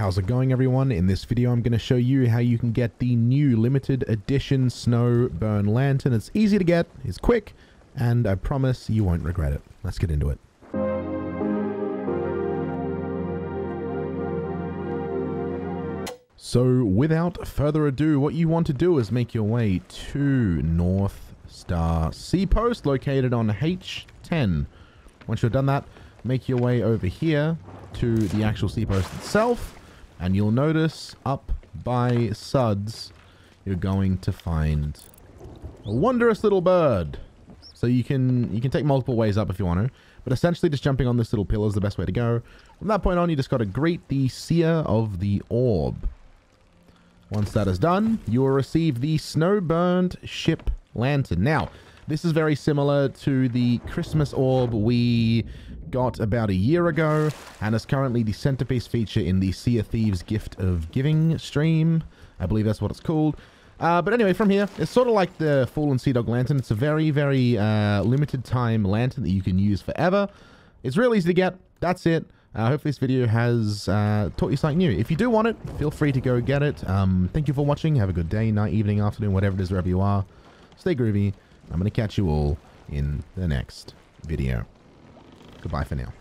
How's it going everyone? In this video I'm going to show you how you can get the new limited edition snow burn lantern. It's easy to get, it's quick, and I promise you won't regret it. Let's get into it. So without further ado, what you want to do is make your way to North Star Sea Post located on H10. Once you've done that, make your way over here to the actual sea post itself, and you'll notice up by Suds, you're going to find a wondrous little bird. So you can you can take multiple ways up if you want to, but essentially just jumping on this little pillar is the best way to go. From that point on, you just got to greet the Seer of the Orb. Once that is done, you will receive the Snowburned Ship Lantern. Now, this is very similar to the Christmas Orb we got about a year ago, and is currently the centerpiece feature in the Sea of Thieves Gift of Giving stream. I believe that's what it's called. Uh, but anyway, from here, it's sort of like the Fallen Sea Dog Lantern. It's a very, very uh, limited time lantern that you can use forever. It's real easy to get. That's it. Uh, hopefully this video has uh, taught you something new. If you do want it, feel free to go get it. Um, thank you for watching. Have a good day, night, evening, afternoon, whatever it is, wherever you are. Stay groovy. I'm going to catch you all in the next video. Goodbye for now.